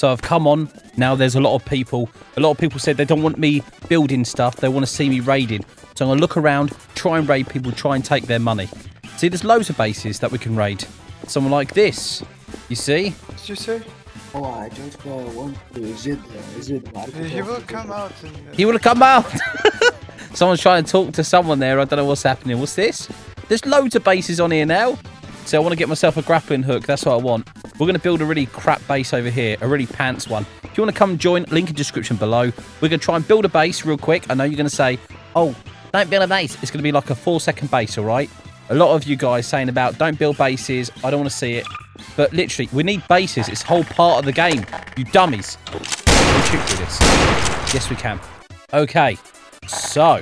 So I've come on. Now there's a lot of people. A lot of people said they don't want me building stuff. They want to see me raiding. So I'm going to look around, try and raid people, try and take their money. See, there's loads of bases that we can raid. Someone like this. You see? Did you say? Oh, I don't uh, want to. Is it? Uh, is it? Market He will come out and. uh, He will come out. Someone's trying to talk to someone there. I don't know what's happening. What's this? There's loads of bases on here now. So I want to get myself a grappling hook. That's what I want. We're going to build a really crap base over here, a really pants one. If you want to come join, link in description below. We're going to try and build a base real quick. I know you're going to say, oh, don't build a base. It's going to be like a four second base, all right? A lot of you guys saying about don't build bases. I don't want to see it. But literally, we need bases. It's whole part of the game. You dummies. Yes, we can. Okay. So,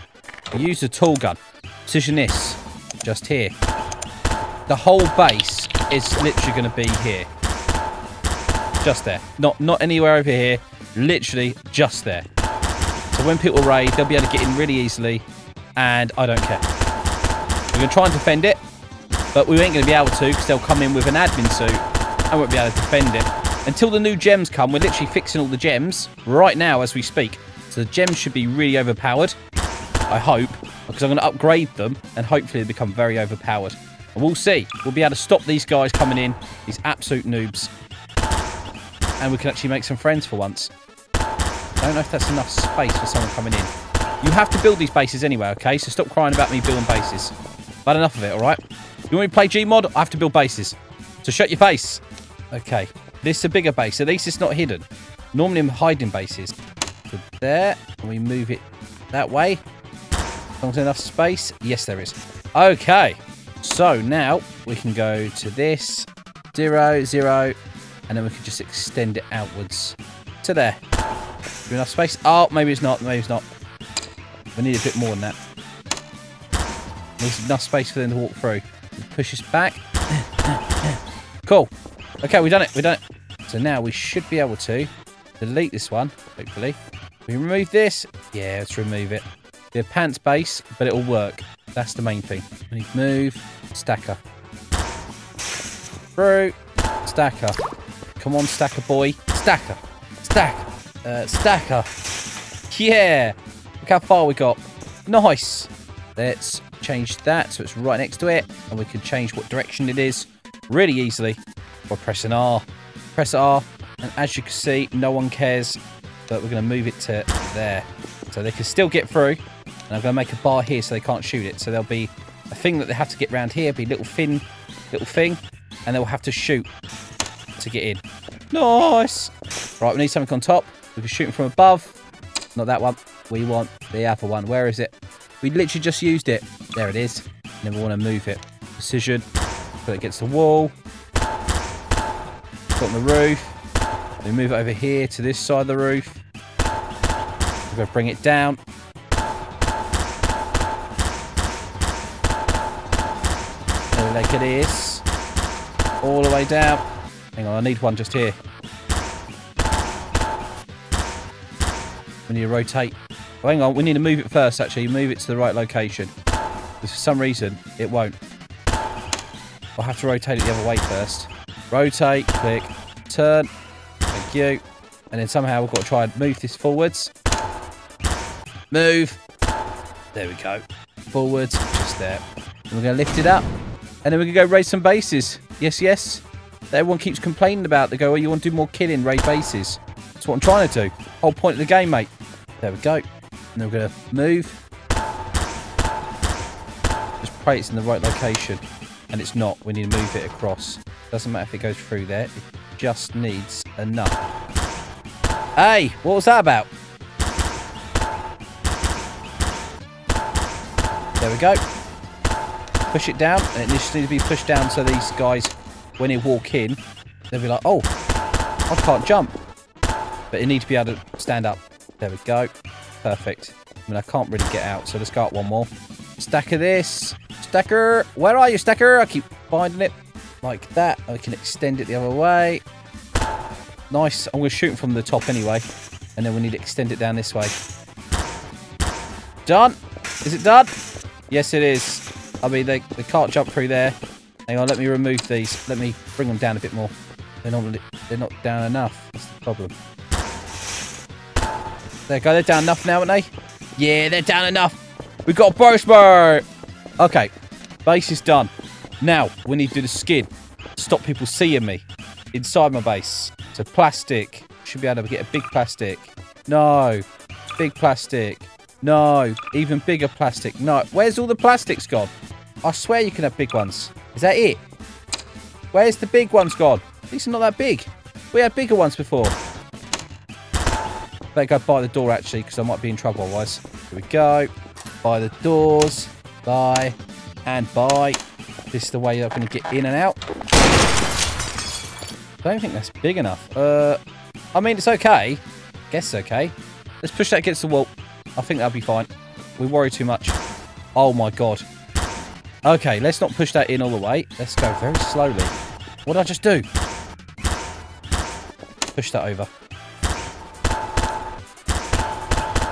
use the tool gun. Position this. Just here. The whole base is literally going to be here. Just there. Not not anywhere over here. Literally just there. So when people raid, they'll be able to get in really easily. And I don't care. We're going to try and defend it. But we ain't going to be able to because they'll come in with an admin suit. And won't be able to defend it. Until the new gems come, we're literally fixing all the gems right now as we speak. So the gems should be really overpowered. I hope. Because I'm going to upgrade them. And hopefully they become very overpowered. We'll see. We'll be able to stop these guys coming in. These absolute noobs. And we can actually make some friends for once. I don't know if that's enough space for someone coming in. You have to build these bases anyway, okay? So stop crying about me building bases. But enough of it, alright? You want me to play Gmod? I have to build bases. So shut your face. Okay. This is a bigger base. At least it's not hidden. Normally I'm hiding bases. So there. And we move it that way. As long as enough space. Yes, there is. Okay. So now we can go to this. Zero, zero. And then we can just extend it outwards to there. Enough space? Oh, maybe it's not. Maybe it's not. We need a bit more than that. There's enough space for them to walk through. Push us back. cool. Okay, we've done it. We've done it. So now we should be able to delete this one, hopefully. We remove this. Yeah, let's remove it. A pants base, but it'll work. That's the main thing. We need move, stacker. Through, stacker. Come on, stacker boy. Stacker. Stacker. Uh, stacker. Yeah. Look how far we got. Nice. Let's change that so it's right next to it. And we can change what direction it is really easily by pressing R. Press R. And as you can see, no one cares. But we're going to move it to there. So they can still get through. And I'm going to make a bar here so they can't shoot it. So there'll be a thing that they have to get round here. Be little thin little thing. And they'll have to shoot to get in. Nice. Right, we need something on top. We can shoot from above. Not that one. We want the other one. Where is it? We literally just used it. There it is. And then we want to move it. Precision. Put it against the wall. Put on the roof. We move it over here to this side of the roof. We're going to bring it down. There, like it is. All the way down. Hang on, I need one just here. We need to rotate. Oh, hang on, we need to move it first, actually. Move it to the right location. Because for some reason, it won't. I'll have to rotate it the other way first. Rotate, click, turn. Thank you. And then somehow we've got to try and move this forwards. Move. There we go. Forwards, just there. And we're going to lift it up. And then we can go raise some bases. Yes, yes. Everyone keeps complaining about. They go, oh, you want to do more killing, raid bases. That's what I'm trying to do. Whole point of the game, mate. There we go. And then we're going to move. Just pray it's in the right location. And it's not. We need to move it across. Doesn't matter if it goes through there. It just needs enough. Hey, what was that about? There we go. Push it down. And it needs to be pushed down so these guys, when they walk in, they'll be like, oh, I can't jump. But they need to be able to stand up. There we go. Perfect. I mean, I can't really get out, so let's go up one more. Stacker this. Stacker. Where are you, Stacker? I keep finding it like that. I can extend it the other way. Nice. I'm going to shoot from the top anyway. And then we need to extend it down this way. Done. Is it done? Yes, it is. I mean, they, they can't jump through there. Hang on, let me remove these. Let me bring them down a bit more. They're not, they're not down enough. That's the problem. There you go. They're down enough now, aren't they? Yeah, they're down enough. We've got a burst. Okay, base is done. Now we need to do the skin. Stop people seeing me inside my base. So plastic. Should be able to get a big plastic. No. Big plastic. No. Even bigger plastic. No. Where's all the plastics gone? I swear you can have big ones. Is that it? Where's the big ones gone? These are not that big. We had bigger ones before. Better go by the door, actually, because I might be in trouble otherwise. Here we go. By the doors. By. And by. This is the way you're going to get in and out. I don't think that's big enough. Uh, I mean, it's okay. Guess it's okay. Let's push that against the wall. I think that'll be fine. We worry too much. Oh, my God. Okay, let's not push that in all the way. Let's go very slowly. What did I just do? Push that over.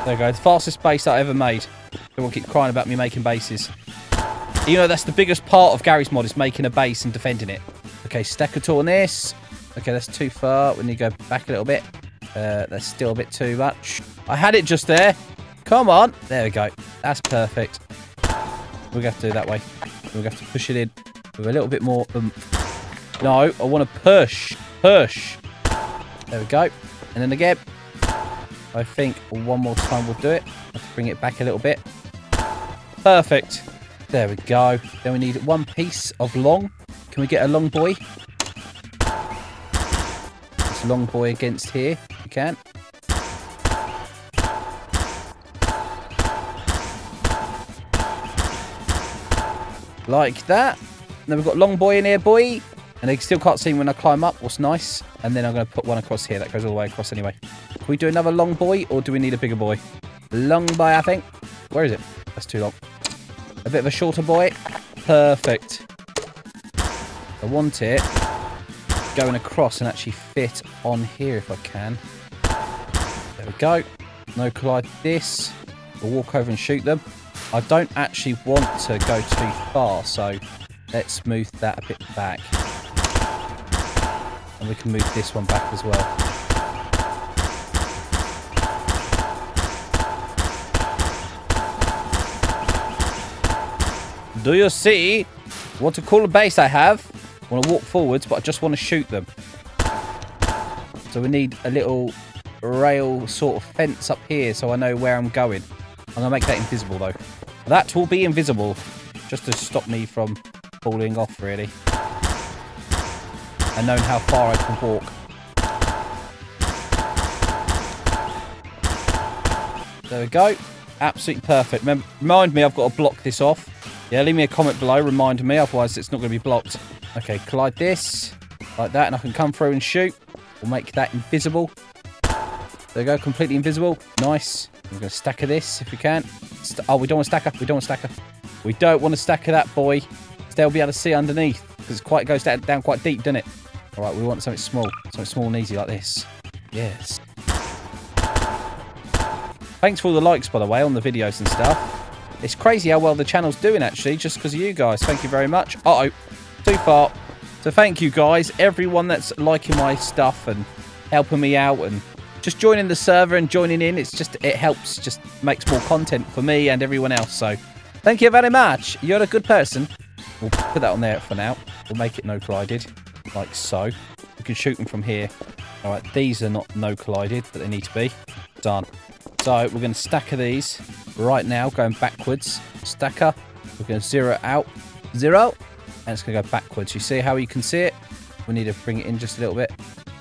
There we go. The fastest base I ever made. Everyone keep crying about me making bases. You know, that's the biggest part of Garry's Mod is making a base and defending it. Okay, tool on this. Okay, that's too far. We need to go back a little bit. Uh, that's still a bit too much. I had it just there. Come on. There we go. That's perfect. To have to do that way. To have to push it in with a little bit more. Um, no, I want to push. Push. There we go. And then again. I think one more time we'll do it. Let's bring it back a little bit. Perfect. There we go. Then we need one piece of long. Can we get a long boy? This long boy against here. We can. Like that. Then we've got long boy in here, boy. And they still can't see me when I climb up. What's nice. And then I'm going to put one across here. That goes all the way across anyway. Can we do another long boy or do we need a bigger boy? Long boy, I think. Where is it? That's too long. A bit of a shorter boy. Perfect. I want it going across and actually fit on here if I can. There we go. No collide this. We'll walk over and shoot them. I don't actually want to go too far, so let's move that a bit back. And we can move this one back as well. Do you see what a cool base I have? I want to walk forwards, but I just want to shoot them. So we need a little rail sort of fence up here so I know where I'm going. I'm going to make that invisible, though. That will be invisible, just to stop me from falling off, really. And knowing how far I can walk. There we go. Absolutely perfect. Remind me, I've got to block this off. Yeah, leave me a comment below, remind me, otherwise it's not going to be blocked. Okay, collide this, like that, and I can come through and shoot. We'll make that invisible. There we go, completely invisible. Nice. We're going to stacker this if we can. St oh, we don't want to. We don't want to stacker. We don't want to stacker that, boy. They'll be able to see underneath, because it quite goes down, down quite deep, doesn't it? All right, we want something small. Something small and easy like this. Yes. Thanks for all the likes, by the way, on the videos and stuff. It's crazy how well the channel's doing, actually, just because of you guys. Thank you very much. Uh-oh, too far. So thank you, guys. Everyone that's liking my stuff and helping me out and just joining the server and joining in. It's just, it helps, just makes more content for me and everyone else. So thank you very much. You're a good person. We'll put that on there for now. We'll make it no collided, like so. We can shoot them from here. All right, these are not no collided, but they need to be. Done. So we're going to stacker these right now, going backwards. Stacker. We're going to zero out. Zero. And it's going to go backwards. You see how you can see it? We need to bring it in just a little bit.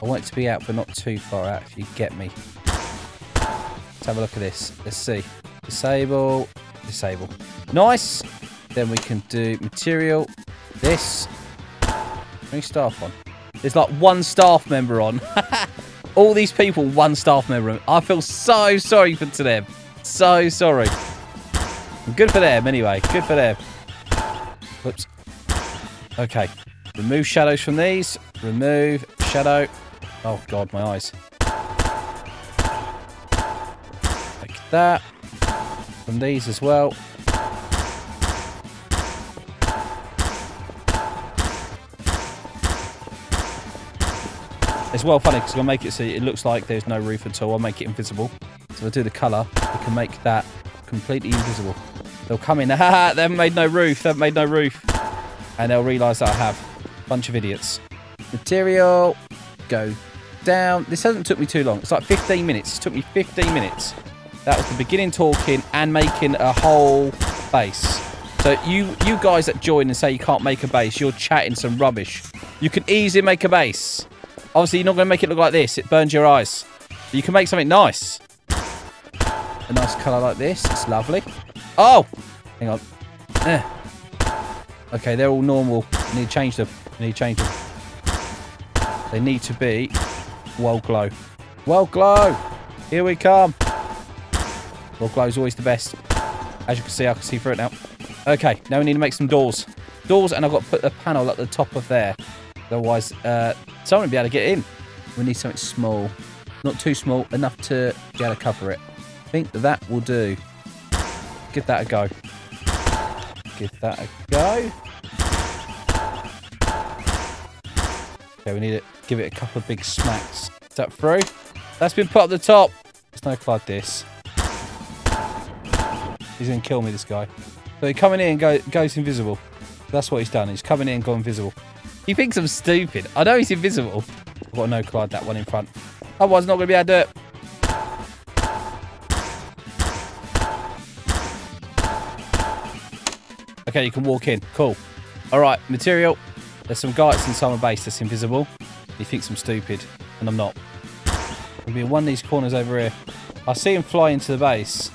I want it to be out, but not too far out, if you get me. Let's have a look at this. Let's see. Disable. Disable. Nice. Then we can do material. This. How staff on? There's like one staff member on. All these people, one staff member. I feel so sorry for to them. So sorry. Good for them, anyway. Good for them. Whoops. Okay. Remove shadows from these. Remove shadow. Oh, God, my eyes. Like that. From these as well. It's well funny because to make it so it looks like there's no roof at all. I'll make it invisible. So if I do the colour, I can make that completely invisible. They'll come in, ha they haven't made no roof, they haven't made no roof. And they'll realise that I have. A bunch of idiots. Material, go down. This hasn't took me too long. It's like 15 minutes. It took me 15 minutes. That was the beginning talking and making a whole base. So you you guys that join and say you can't make a base, you're chatting some rubbish. You can easily make a base. Obviously, you're not going to make it look like this. It burns your eyes. But you can make something nice. A nice colour like this. It's lovely. Oh! Hang on. Eh. Okay, they're all normal. I need to change them. I need to change them. They need to be well glow. Well glow! Here we come. Well glow is always the best. As you can see, I can see through it now. Okay, now we need to make some doors. Doors, and I've got to put a panel at the top of there. Otherwise, uh, someone will be able to get in. We need something small. Not too small, enough to be able to cover it. I think that will do. Give that a go. Give that a go. Okay, we need to give it a couple of big smacks. Is that through? That's been put up the top. Let's no flood this. He's going to kill me, this guy. So he's coming in and go, goes invisible. That's what he's done. He's coming in and gone invisible. He thinks I'm stupid. I know he's invisible. I've got no cloud that one in front. Otherwise, not going to be able to do it. Okay, you can walk in. Cool. All right, material. There's some guys in summer base that's invisible. He thinks I'm stupid, and I'm not. There'll be one of these corners over here. I see him fly into the base.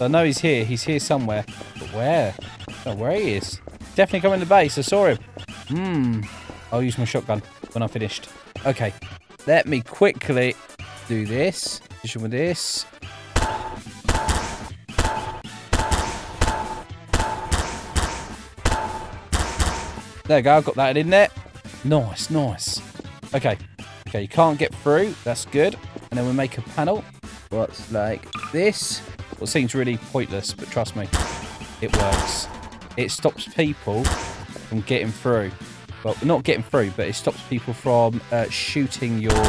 I know he's here. He's here somewhere. But where? I don't know where he is. Definitely coming to the base. I saw him. Hmm. I'll use my shotgun when I'm finished. Okay. Let me quickly do this. Position with this. There we go. I've got that in there. Nice, nice. Okay. Okay, you can't get through. That's good. And then we make a panel. What's like this? What seems really pointless, but trust me, it works. It stops people from getting through. Well, not getting through, but it stops people from uh, shooting your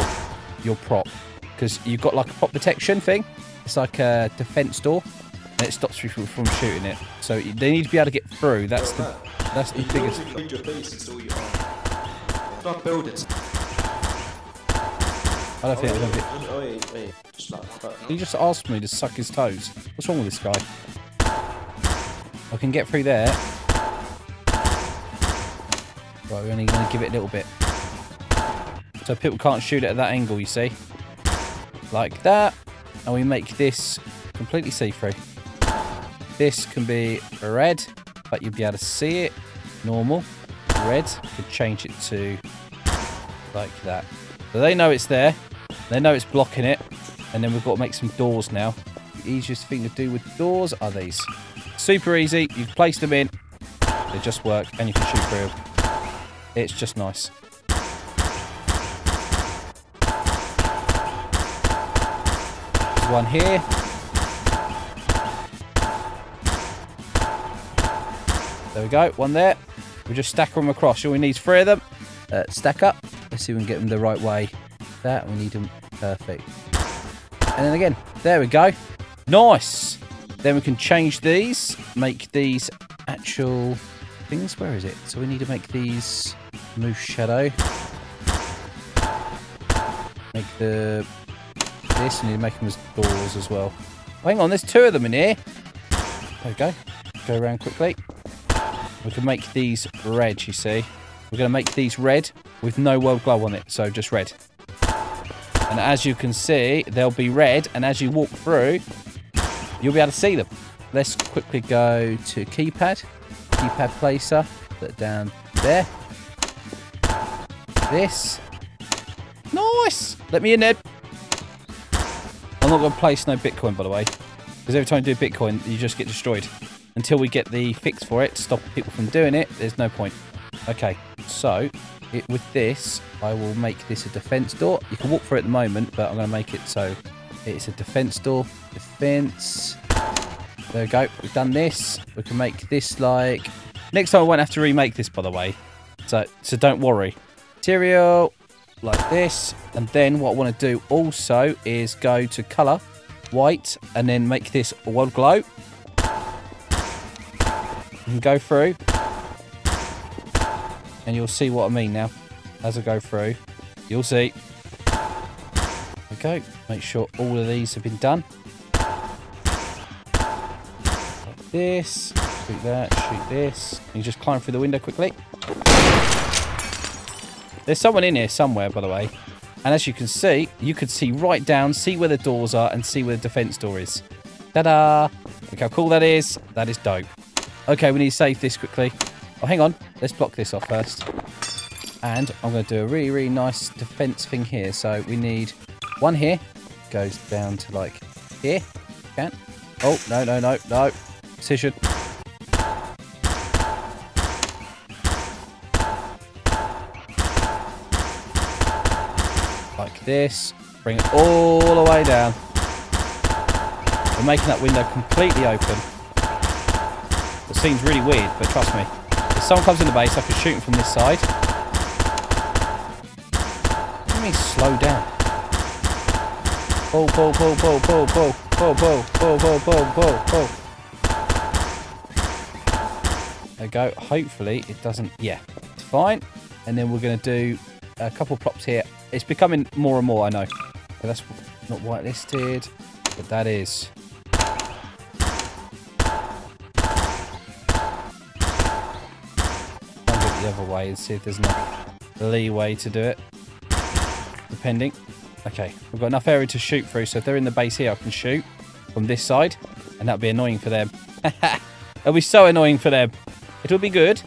your prop. Because you've got like a prop protection thing. It's like a defense door. And it stops people from shooting it. So they need to be able to get through. That's the that's the biggest. Start building. I don't think. He just asked me to suck his toes. What's wrong with this guy? I can get through there. Right, we're only going to give it a little bit. So people can't shoot it at that angle, you see. Like that. And we make this completely see-through. This can be red, but you'll be able to see it. Normal. Red. Could change it to like that. So they know it's there. They know it's blocking it. And then we've got to make some doors now. The easiest thing to do with doors are these. Super easy. You place them in. They just work. And you can shoot through them. It's just nice. One here. There we go. One there. We just stack them across. All we need is three of them. Uh, stack up. Let's see if we can get them the right way. That, we need them perfect. And then again, there we go. Nice. Then we can change these, make these actual things. Where is it? So we need to make these moose shadow. Make the this. and you make them as doors as well. Oh, hang on, there's two of them in here. There we go. Go around quickly. We can make these red, you see. We're going to make these red with no world glow on it, so just red. And as you can see, they'll be red, and as you walk through, you'll be able to see them. Let's quickly go to keypad, keypad placer, put down there. This. Nice! Let me in there. I'm not going to place no Bitcoin, by the way, because every time you do Bitcoin, you just get destroyed. Until we get the fix for it to stop people from doing it, there's no point. Okay, so it, with this, I will make this a defense door. You can walk through it at the moment, but I'm going to make it so it's a defense door. Defense. There we go. We've done this. We can make this like... Next time I won't have to remake this, by the way. So, so don't worry. Material. like this. And then what I want to do also is go to colour, white, and then make this world glow. And go through. And you'll see what I mean now. As I go through, you'll see. Okay, make sure all of these have been done. Like this, shoot that, shoot this. You just climb through the window quickly. There's someone in here somewhere, by the way. And as you can see, you could see right down, see where the doors are, and see where the defense door is. Ta-da! Look how cool that is. That is dope. Okay, we need to save this quickly. Oh, hang on. Let's block this off first. And I'm going to do a really, really nice defense thing here. So we need one here. Goes down to like here. Can. Oh, no, no, no, no. Precision. Like this. Bring it all the way down. We're making that window completely open. It seems really weird, but trust me. Someone comes in the base, I can shoot them from this side. Let me slow down. Pull, pull, pull, pull, pull, pull, pull, pull, pull, pull, pull, pull. There we go. Hopefully it doesn't. Yeah, it's fine. And then we're going to do a couple props here. It's becoming more and more, I know. But that's not whitelisted, but that is. The other way and see if there's enough leeway to do it. Depending. Okay, we've got enough area to shoot through, so if they're in the base here, I can shoot from this side, and that'll be annoying for them. It'll be so annoying for them. It'll be good.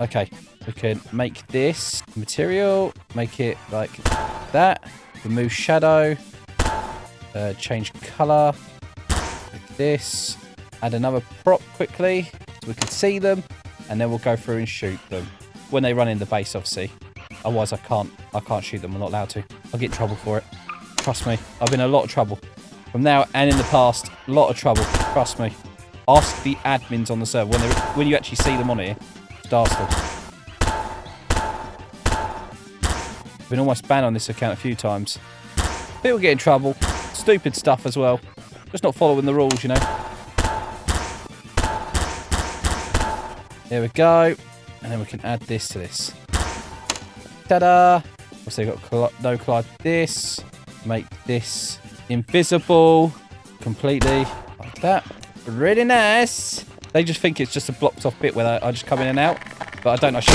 Okay, we can make this material, make it like that. Remove shadow, uh, change color, like this. Add another prop quickly so we can see them, and then we'll go through and shoot them when they run in the base, obviously. Otherwise, I can't. I can't shoot them. I'm not allowed to. I'll get trouble for it. Trust me. I've been in a lot of trouble from now and in the past. A lot of trouble. Trust me. Ask the admins on the server when when you actually see them on here. Just them. Been almost banned on this account a few times. People get in trouble. Stupid stuff as well. Just not following the rules, you know. There we go. And then we can add this to this. Ta-da! Also got no collide this. Make this invisible completely like that. Really nice. They just think it's just a blocked off bit where I, just come in and out. But I don't, I shoot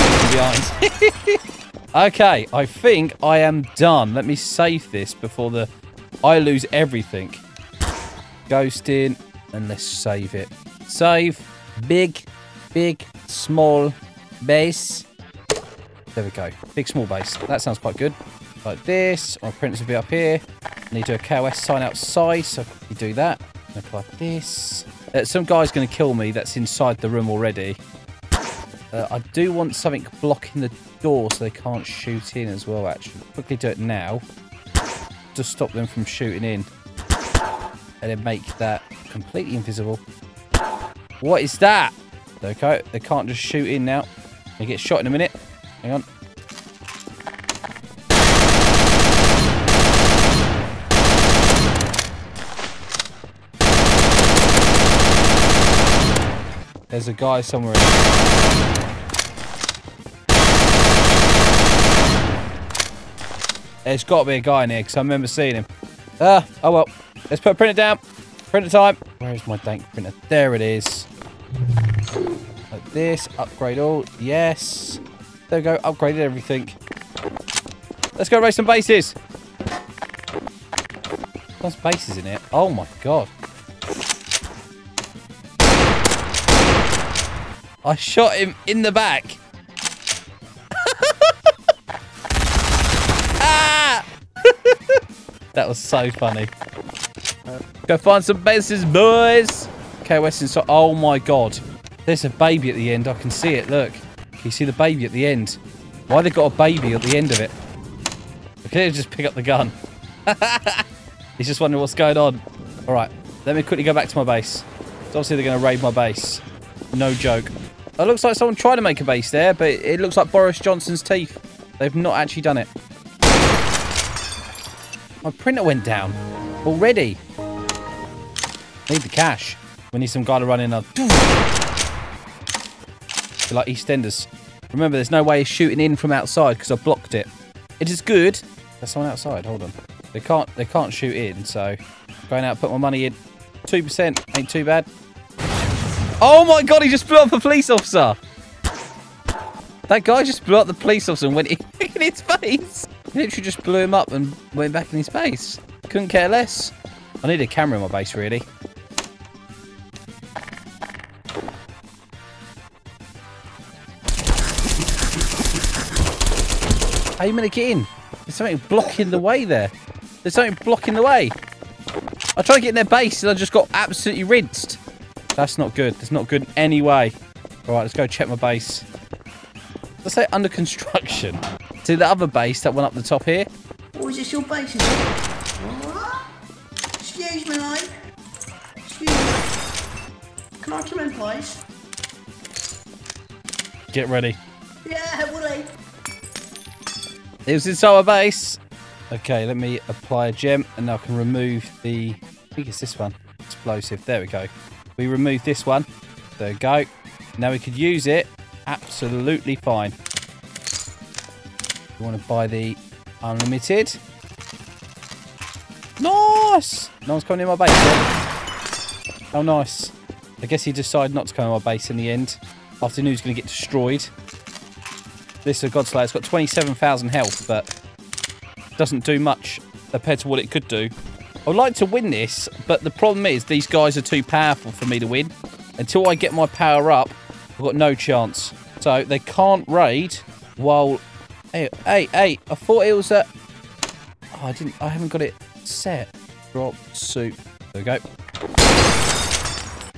behind. okay, I think I am done. Let me save this before the I lose everything. Ghost in, and let's save it. Save. Big, big, small base. There we go. Big, small base. That sounds quite good. Like this. My printers will be up here. I need to do a KOS sign outside, so you do that. Look like this. Uh, some guy's going to kill me that's inside the room already. Uh, I do want something blocking the door so they can't shoot in as well, actually. Quickly do it now. Just stop them from shooting in. And then make that completely invisible. What is that? Okay, they can't just shoot in now. They get shot in a minute. Hang on. There's a guy somewhere. In There's got to be a guy in here because I remember seeing him. Ah, oh well. Let's put a printer down. Printer time. Where is my dank printer? There it is. This. Upgrade all. Yes. There we go. Upgraded everything. Let's go raise some bases. There's bases in here. Oh my god. I shot him in the back. ah! that was so funny. Go find some bases, boys. Okay, Weston. So, oh my god, there's a baby at the end. I can see it. Look, can you see the baby at the end? Why they got a baby at the end of it? Could just pick up the gun. He's just wondering what's going on. All right, let me quickly go back to my base. Obviously they're going to raid my base. No joke. It looks like someone tried to make a base there, but it looks like Boris Johnson's teeth. They've not actually done it. My printer went down already. Need the cash. We need some guy to run in. A... like EastEnders. Remember, there's no way of shooting in from outside because I blocked it. It is good. There's someone outside. Hold on. They can't. They can't shoot in. So going out, put my money in. Two percent ain't too bad. Oh my god! He just blew up a police officer. That guy just blew up the police officer and went in his face. Literally just blew him up and went back in his face. Couldn't care less. I need a camera in my base, really. How are you meant to get in? There's something blocking the way there. There's something blocking the way. I tried to get in their base and I just got absolutely rinsed. That's not good. That's not good in any way. All right, let's go check my base. Let's say under construction. See the other base, that one up the top here? Or is this your base? Is? What? Excuse me, mate. Excuse me. Can I come in, please? Get ready. Yeah, Willie. It was inside my base. Okay, let me apply a gem and I can remove the, I think it's this one, explosive. There we go. We remove this one. There we go. Now we could use it absolutely fine. You want to buy the unlimited. Nice! No one's coming in my base yet. Oh, nice. I guess he decided not to come in my base in the end. After he knew going to get destroyed. This is a Godslayer. It's got 27,000 health, but doesn't do much compared to what it could do. I would like to win this, but the problem is these guys are too powerful for me to win. Until I get my power up, I've got no chance. So they can't raid while... Hey, hey, hey, I thought it was a... Oh, I didn't... I haven't got it set. Drop soup. There we go.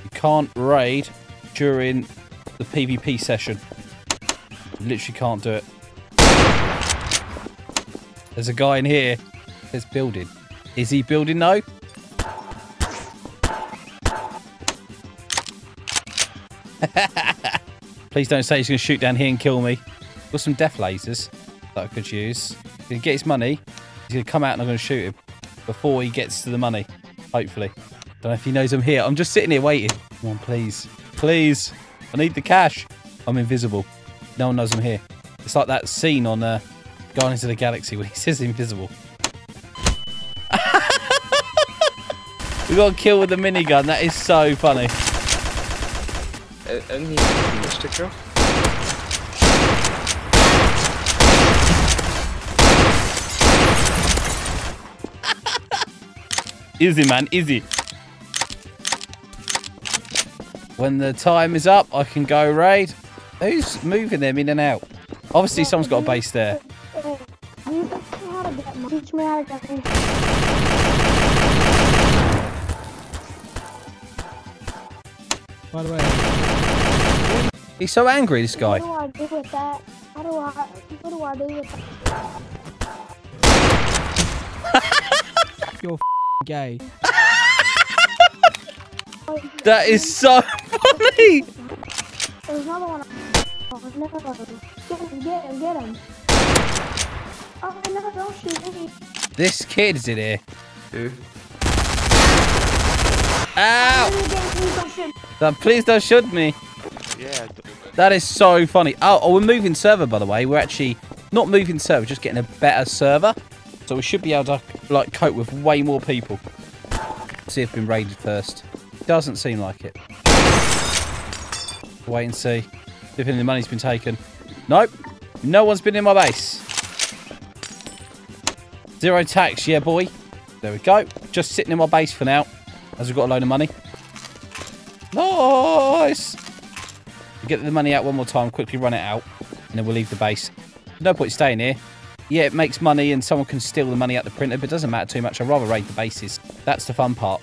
You can't raid during the PvP session. Literally can't do it. There's a guy in here. There's building. Is he building though? Please don't say he's going to shoot down here and kill me. Got some death lasers that I could use. He's going to get his money. He's going to come out and I'm going to shoot him before he gets to the money. Hopefully. Don't know if he knows I'm here. I'm just sitting here waiting. Come on, please. Please. I need the cash. I'm invisible. No one knows I'm here. It's like that scene on uh, Guardians of the Galaxy when he says invisible. we got a kill with the minigun. That is so funny. Only sticker. Easy, man. Easy. When the time is up, I can go raid. Who's moving them in and out? Obviously, someone's got a base there. Teach me how to get By the way, He's so angry, this guy. What do I do with that? How do I? What do I do with that? you're gay. That is so funny. There's another one. Oh, no. Get him! Get him! Get him! Oh no! Don't shoot me! This kid's in here. Who? Ow! Please don't shoot. That- Please don't shoot me. Yeah. That is so funny. Oh, oh, we're moving server, by the way. We're actually not moving server, just getting a better server. So we should be able to, like, cope with way more people. See if we've been raided first. Doesn't seem like it. Wait and see. If any the money's been taken. Nope. No one's been in my base. Zero tax, yeah, boy. There we go. Just sitting in my base for now, as we've got a load of money. Nice. Get the money out one more time, quickly run it out, and then we'll leave the base. No point staying here. Yeah, it makes money and someone can steal the money out the printer, but it doesn't matter too much. I'd rather raid the bases. That's the fun part.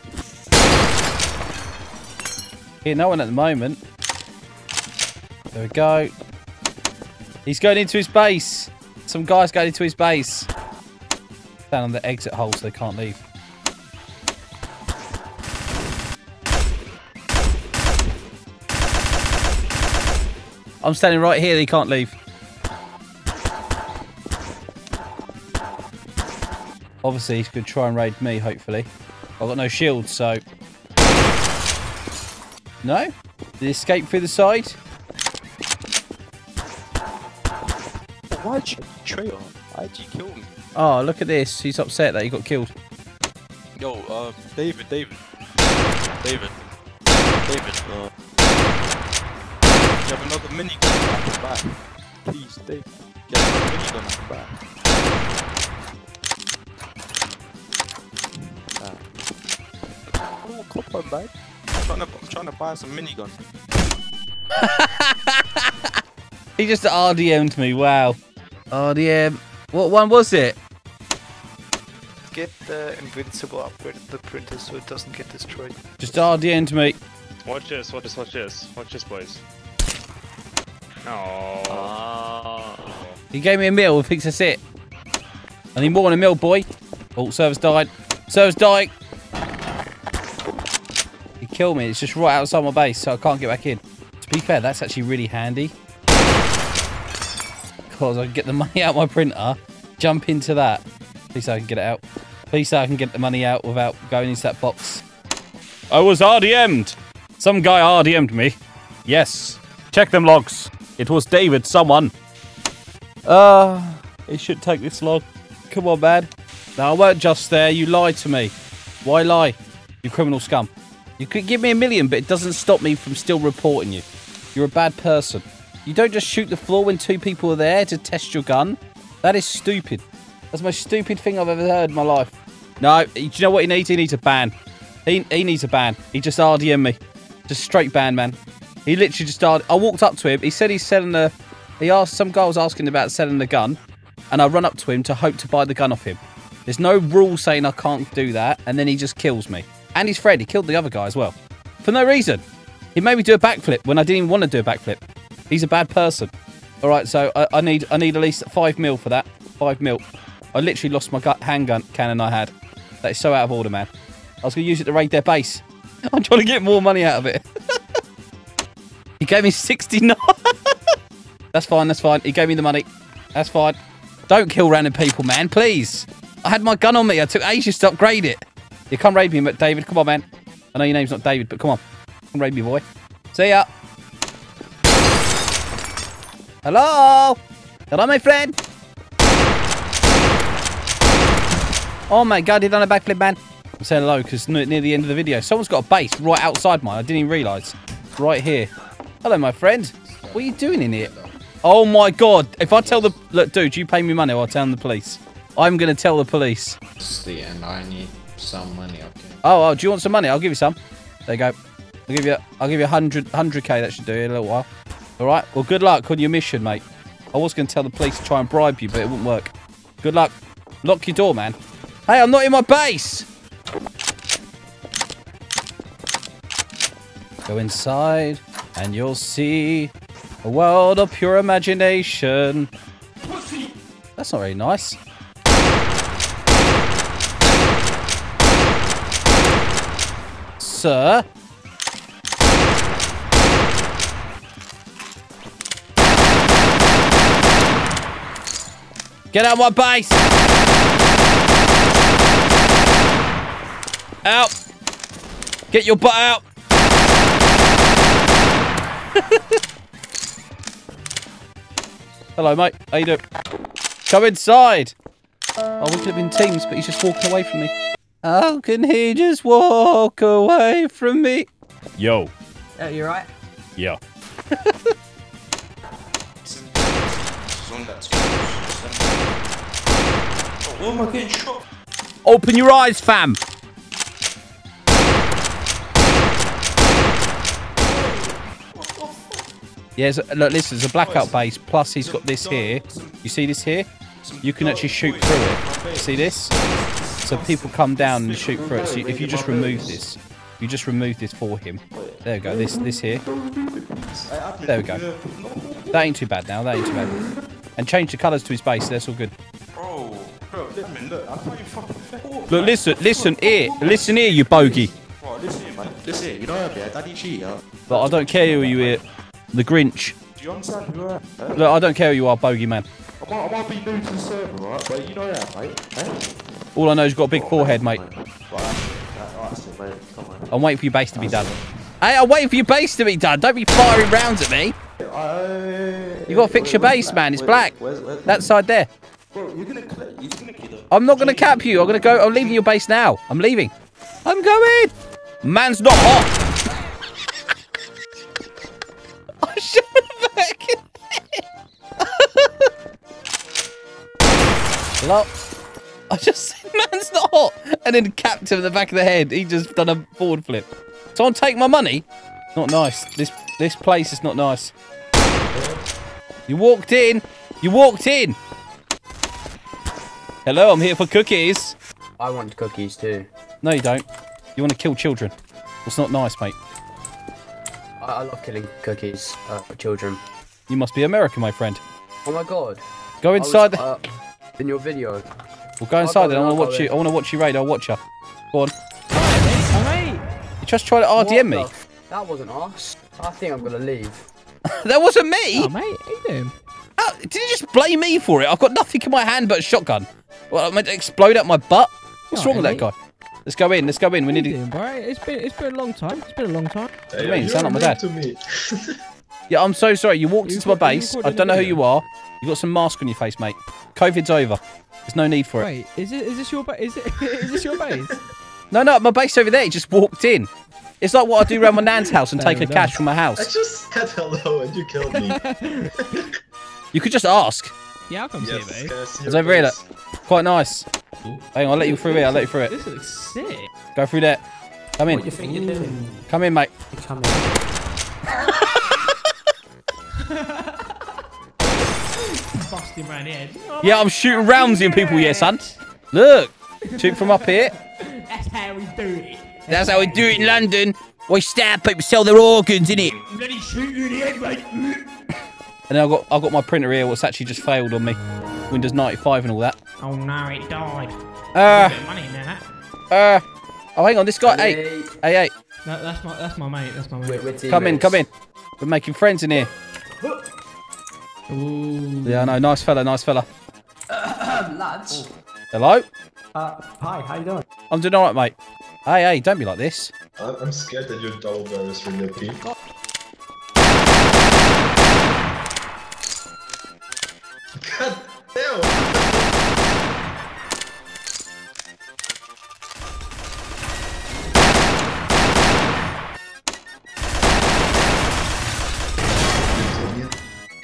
Here, no one at the moment. There we go. He's going into his base. Some guy's going into his base. Down on the exit hole so they can't leave. I'm standing right here, they can't leave. Obviously, he's going to try and raid me, hopefully. I've got no shield, so... No? Did he escape through the side? Why'd you traitor? Why'd you kill me? Oh, look at this. He's upset that he got killed. Yo, um, David, David. David. David, uh. You have another minigun I can buy. Please, David. You have another minigun can buy. Ah. Oh, on, man. I'm trying, to, I'm trying to buy some minigun. He just RDM'd me. Wow. RDM. What one was it? Get the invincible upgrade at the printer so it doesn't get destroyed. Just RDM'd me. Watch this, watch this, watch this. Watch this, boys. Oh. Ah. He gave me a meal. Thinks that's it. I need more than a meal, boy. Oh, service died. Service died. He killed me. It's just right outside my base, so I can't get back in. To be fair, that's actually really handy. Because I can get the money out of my printer, jump into that. Please say I can get it out. Please say I can get the money out without going into that box. I was RDM'd. Some guy RDM'd me. Yes. Check them logs. It was David, someone. Uh, it should take this long. Come on, man. No, I weren't just there. You lied to me. Why lie? You criminal scum. You could give me a million, but it doesn't stop me from still reporting you. You're a bad person. You don't just shoot the floor when two people are there to test your gun. That is stupid. That's the most stupid thing I've ever heard in my life. No, do you know what he needs? He needs a ban. He, he needs a ban. He just RDM me. Just straight ban, man. He literally just started. I walked up to him. He said he's selling a. He asked some guy was asking about selling the gun, and I run up to him to hope to buy the gun off him. There's no rule saying I can't do that, and then he just kills me. And he's Fred. He killed the other guy as well for no reason. He made me do a backflip when I didn't even want to do a backflip. He's a bad person. All right, so I, I need I need at least five mil for that. Five mil. I literally lost my gu- handgun cannon I had. That is so out of order, man. I was going to use it to raid their base. I'm trying to get more money out of it. he gave me 69. that's fine, that's fine. He gave me the money. That's fine. Don't kill random people, man, please. I had my gun on me. I took ages to upgrade it. You come raid me, but David. Come on, man. I know your name's not David, but come on. Come raid me, boy. See ya. Hello? Hello, my friend? Oh my god, he done a backflip, man. I'm saying hello because near the end of the video. Someone's got a base right outside mine. I didn't even realise. Right here. Hello, my friend. What are you doing in here? Oh my god. If I tell the... Look, dude, you pay me money or I'll tell the police. I'm going to tell the police. It's the end. I need some money. Okay. Oh, oh, do you want some money? I'll give you some. There you go. I'll give you. I'll give you a hundred, hundred k. That should do it in a little while. All right. Well, good luck on your mission, mate. I was going to tell the police to try and bribe you, but it wouldn't work. Good luck. Lock your door, man. Hey, I'm not in my base. Go inside, and you'll see a world of pure imagination. That's not very nice. Sir? Get out of my base! Out! Get your butt out! Hello, mate. How you doing? Come inside! Oh, we could have been teams, but he's just walking away from me. How can he just walk away from me? Yo. Yeah, you're right. Yeah. Oh, I getting shot? Open your eyes, fam! Yeah, look, listen, there's a blackout base, plus he's got this here. You see this here? You can actually shoot through it. See this? So people come down and shoot through it. So if you just remove this, you just remove this for him. There we go, this this here. There we go. That ain't too bad now, that ain't too bad. And change the colours to his base, that's all good. Look. I. Look, listen, listen here, listen here, you bogey. Listen here, man. Listen here, you know I'm Daddy? But I don't care who you are, the Grinch. Do you understand who I am? Look, I don't care who you are, bogey man. I might, I might be new to the server, right? But you know that, mate. All I know is you've got a big forehead, mate. That's. I'm waiting for your base to be done. Hey, I'm waiting for your base to be done. Don't be firing rounds at me. You got to fix your base, man. It's black. Where's, where's, That side there. Gonna. Gonna. I'm not to cap you. I'm to go. I'm leaving your base now. I'm leaving. I'm going. Man's not hot. I shot him back. Hello? I just said man's not hot. And then capped him in the back of the head. He just done a forward flip. Someone take my money? Not nice. This this place is not nice. You walked in. You walked in. Hello, I'm here for cookies. I want cookies too. No, you don't. You want to kill children. It's not nice, mate. I, I love killing cookies uh, for children. You must be American, my friend. Oh my god. Go was, inside. the... uh, in your video. Well, go inside then. I want to watch you. I want to watch you raid. I'll watch you. Go on. Mate. You just tried to RDM me. That wasn't us. I think I'm gonna leave. that wasn't me. Oh, mate. How you doing? How- did you just blame me for it? I've got nothing in my hand but a shotgun. Well, I'm meant to explode out my butt. What's Oh, wrong with that mate. guy? Let's go in. Let's go in. We need you to. doing, bro? It's been it's been a long time. It's been a long time. What do you mean? You sound like my dad. Yeah, I'm so sorry. You walked You into my base. I don't know who you are. You got some mask on your face, mate. COVID's over. There's no need for it. Wait, is it is this your ba- is it is this your base? No, no, my base over there. He just walked in. It's like what I do around my nan's house and Fair take her enough. cash from my house. I just said hello and you killed me. You could just ask. yeah, I'll come see yes, it, mate. can I see It's over here. Look. Quite nice. Hang on, I'll let you through here. I'll let you through it. This looks sick. Go through there. Come What you in. think you're doing? Come in, mate. Come in. Busting around here. Yeah, I'm shooting rounds in people, yeah, son. Look. Shoot from up here. That's how we do it in London. We stab people, sell their organs, innit? Bloody shoot you in the head, mate. And then I've got, I've got my printer here, what's actually just failed on me. Windows 95 and all that. Oh no, it died. Uh, money in there, uh. Oh, hang on, this guy. Hey, Hey, hey, hey. No, that's my that's my mate. That's my mate. we're, we're Come in, come in. We're making friends in here. Ooh. Yeah, I know. Nice fella, nice fella. Lads. Hello? Uh, hi, how you doing? I'm doing alright, mate. Hey, hey, don't be like this. I'm I'm scared that your double barrel is really OP. God damn!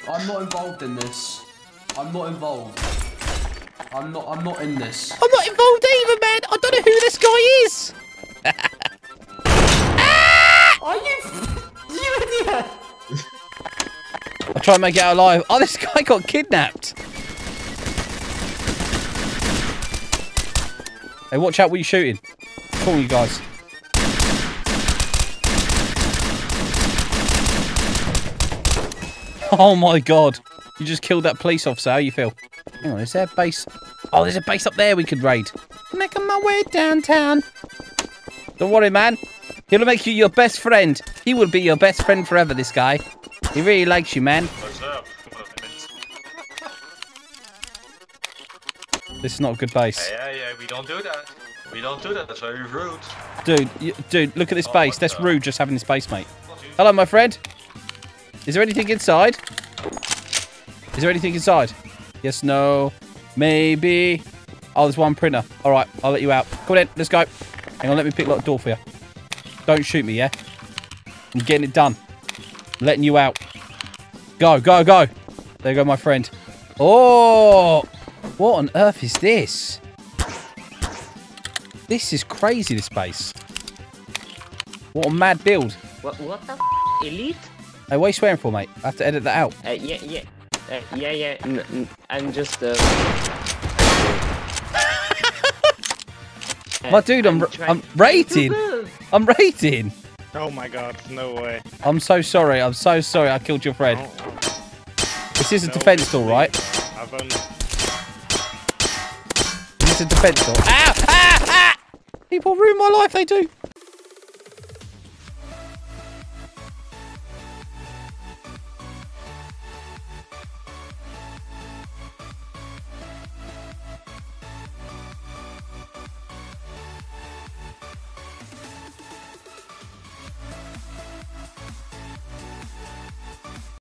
I'm not involved in this. I'm not involved. I'm not. I'm not in this. I'm not involved either, man. I don't know who this guy is. I'll try and make it out alive. Oh, this guy got kidnapped. Hey, watch out what you're shooting. On, you guys. Oh my god. You just killed that police officer. How you feel? Hang on, is there a base? Oh, there's a base up there we could raid. Making my way downtown. Don't worry, man. He'll make you your best friend. He will be your best friend forever, this guy. He really likes you, man. This is not a good base. Yeah, yeah, we don't do that. We don't do that. That's very rude. Dude, y- dude, look at this Oh, base. That's rude just having this base, mate. Hello, my friend. Is there anything inside? Is there anything inside? Yes, no, maybe. Oh, there's one printer. All right, I'll let you out. Come on in, let's go. Hang on, let me pick lock the door for you. Don't shoot me, yeah? I'm getting it done. I'm letting you out. Go, go, go. There you go, my friend. Oh, what on earth is this? This is crazy, this base. What a mad build. What, what the f elite? Hey, what are you swearing for, mate? I have to edit that out. Uh, yeah, yeah, uh, yeah, yeah. N- I'm just. Uh, My dude, I'm, I'm rating. I'm rating. Oh my god, no way. I'm so sorry. I'm so sorry I killed your friend. This is a No, defense tool, right? I've only... This is a defense tool. Ah! Ah! Ah! People ruin my life, they do.